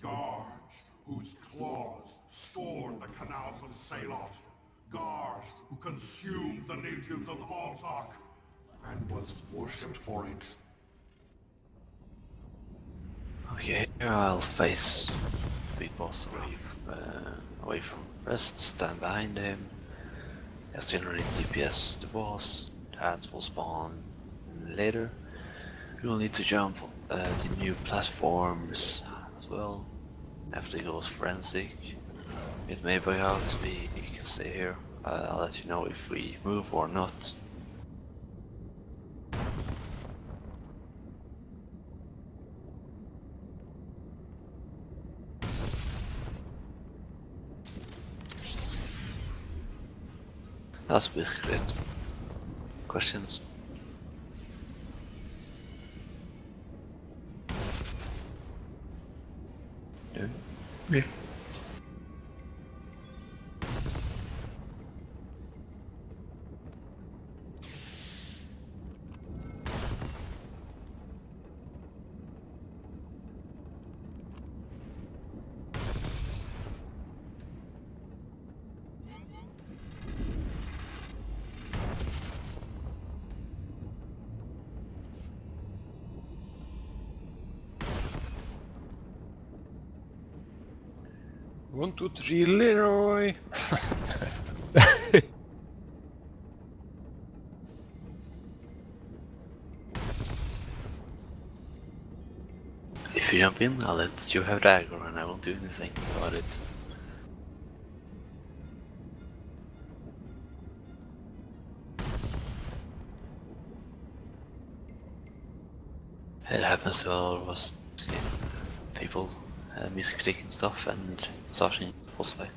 Gharj, whose claws scored the canals of Salot. Gharj, who consumed the natives of Balzac, and was worshipped for it. Okay, I'll face Big Boss away, uh, away from rest, stand behind him, cast generate DPS the boss, Hats will spawn later. We will need to jump uh, the new platforms as well. After he goes forensic, it may bug out, we can stay here. Uh, I'll let you know if we move or not. That's basically it. Questions? Yeah. One, two, three, Leroy! If you jump in, I'll let you have dagger and I won't do anything about it. It happens to all of us. People uh, misclicking stuff and starting boss fight.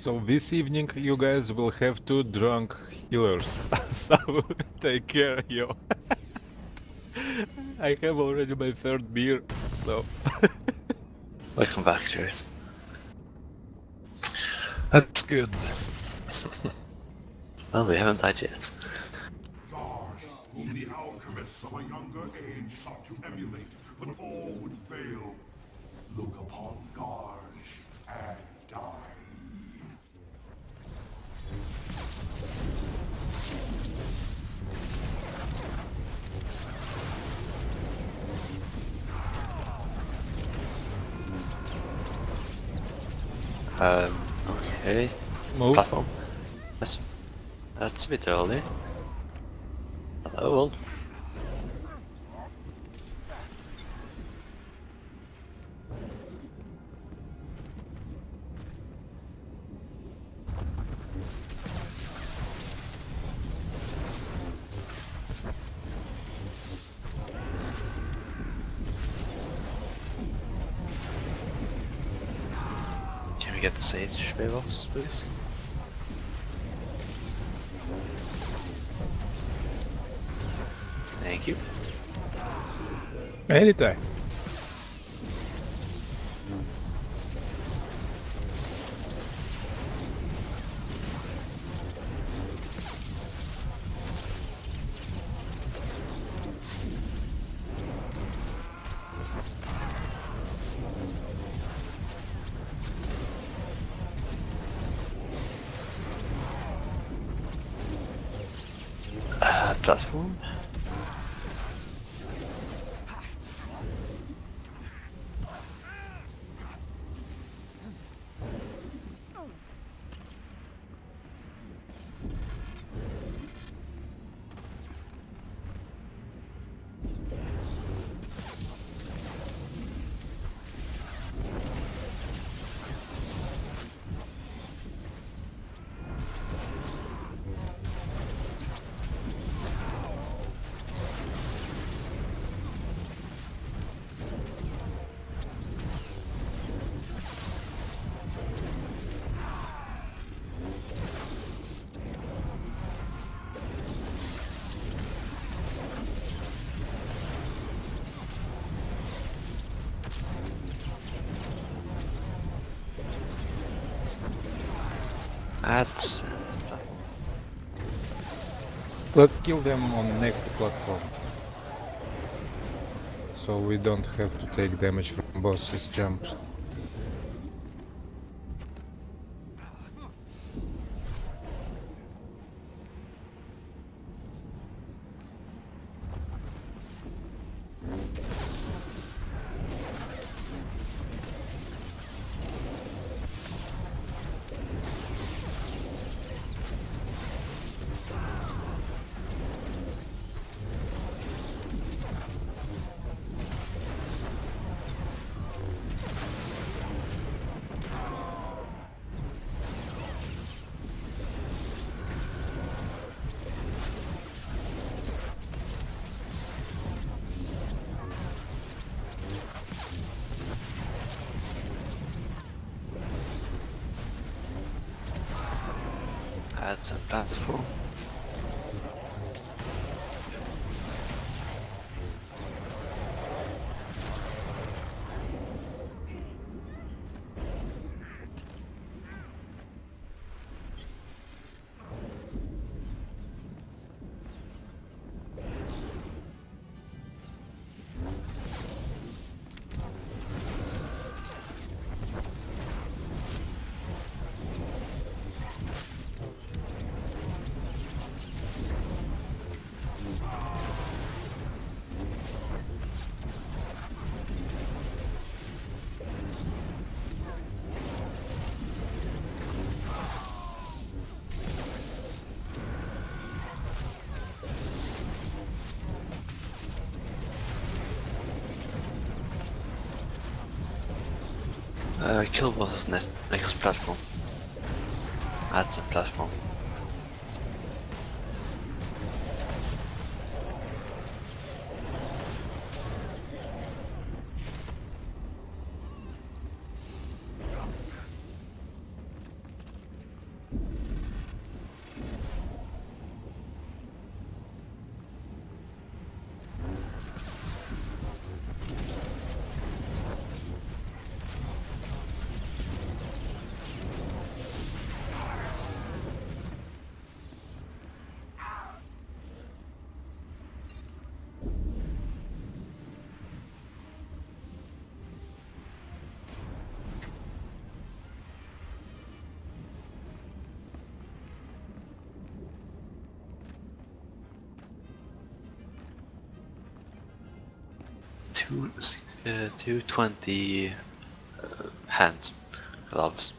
So this evening you guys will have two drunk healers. so take care, yo. I have already my third beer, so... Welcome back, Cheers. That's good. Well, we haven't died yet. Gharj, whom the alchemists of a younger age sought to emulate, but all would fail. Look upon Gharj and die. Um, okay. Move. Platform. That's, that's a bit early. Oh well. Get the sage wave offs, please? Thank you. Anytime. Platform. Let's kill them on next platform. So we don't have to take damage from bosses jump. Ads and platform. Uh, kill boss net next platform. That's and platform. Two, uh, two twenty uh, hands, gloves.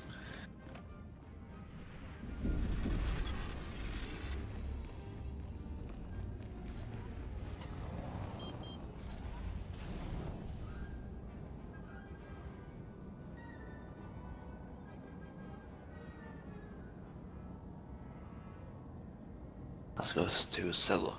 That goes to Cello.